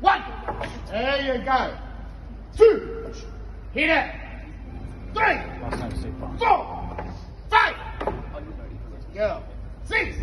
One. There you go. Two. Hit it. Three. Four. Five. Go. Six.